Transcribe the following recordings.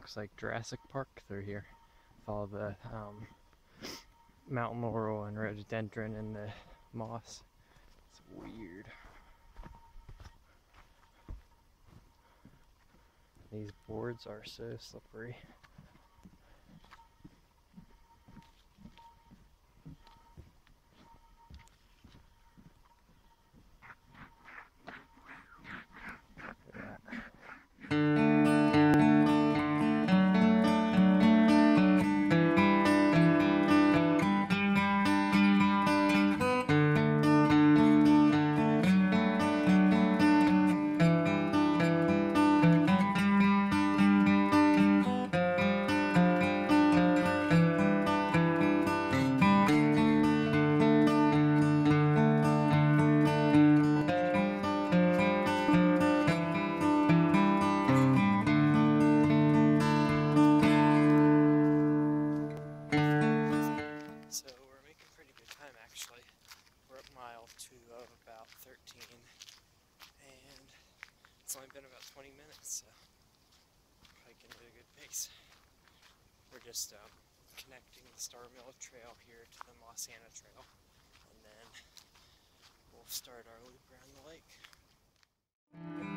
Looks like Jurassic Park through here. With all the um, mountain laurel and rhododendron and the moss. It's weird. These boards are so slippery. It's only been about 20 minutes so hiking at a good pace. We're just um, connecting the Star Mill Trail here to the Moss-Hanne Trail and then we'll start our loop around the lake.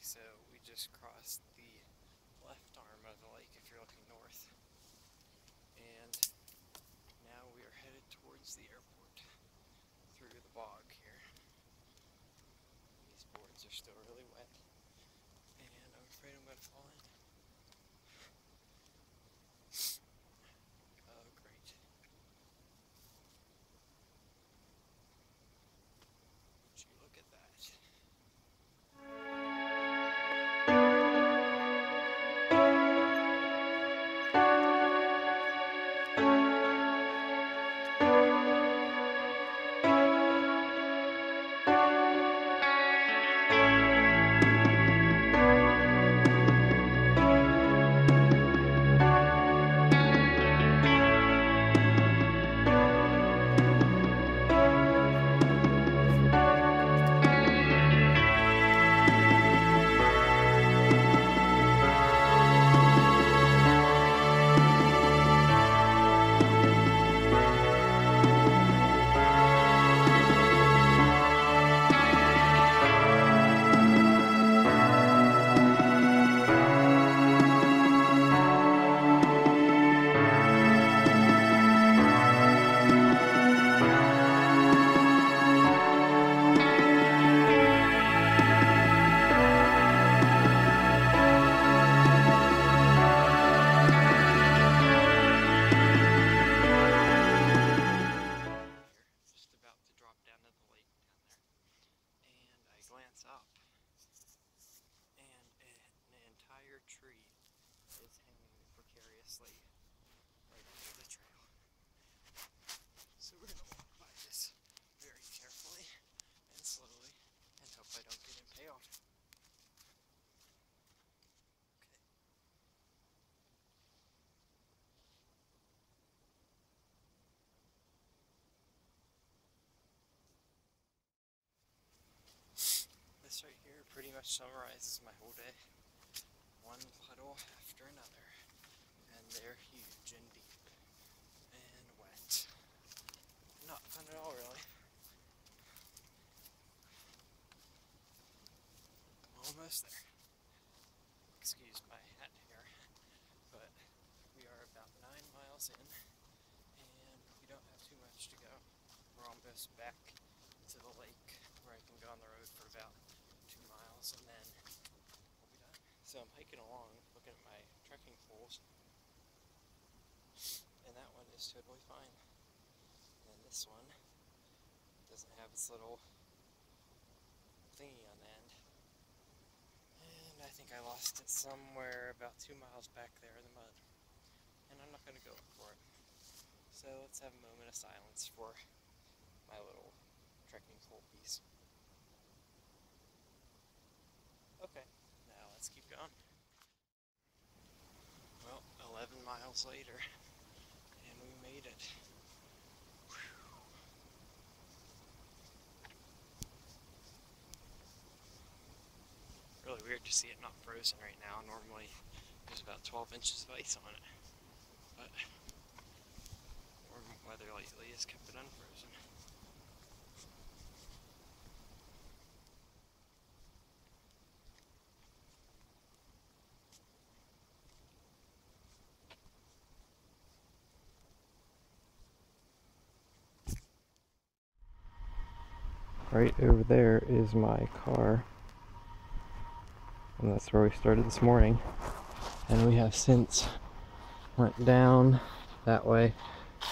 So we just crossed the left arm of the lake if you're looking north. And now we are headed towards the airport through the bog here. These boards are still really wet. right the trail. So we're gonna walk by this very carefully and slowly and hope I don't get impaled. This right here pretty much summarizes my whole day. One puddle after another. They're huge and deep and wet. Not fun at all, really. Almost there. Excuse my hat hair, but we are about nine miles in, and we don't have too much to go. We're almost back to the lake where I can go on the road for about two miles, and then we'll be done. So I'm hiking along, looking at my trekking poles, is totally fine. And this one doesn't have its little thingy on the end. And I think I lost it somewhere about two miles back there in the mud. And I'm not going to go for it. So let's have a moment of silence for my little trekking pole piece. Okay, now let's keep going. Well, 11 miles later, it. Really weird to see it not frozen right now. Normally, there's about 12 inches of ice on it. But warm weather lately has kept it unfrozen. Right over there is my car. And that's where we started this morning. And we have since went down that way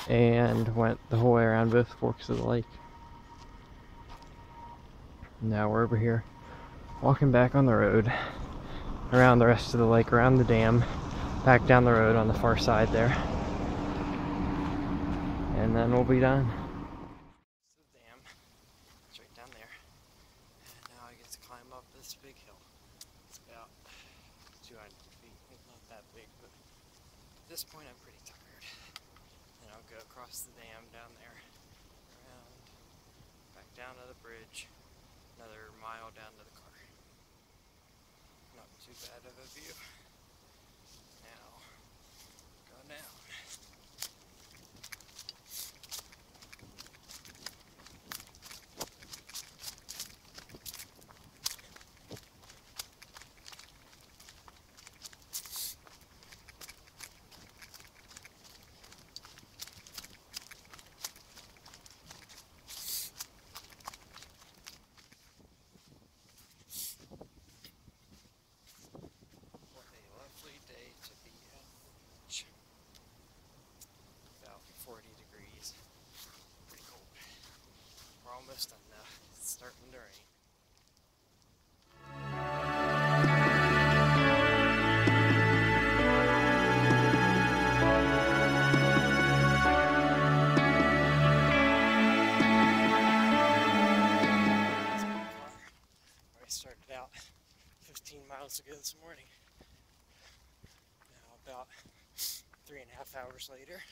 and went the whole way around both forks of the lake. Now we're over here walking back on the road around the rest of the lake, around the dam, back down the road on the far side there. And then we'll be done. This is the dam. It's right down there. And now I get to climb up this big hill. It's about 200 feet. But at this point I'm pretty tired. Then I'll go across the dam down there, around, back down to the bridge, another mile down to the car. Not too bad of a view. Now, go down. Miles ago this morning. Now, about three and a half hours later,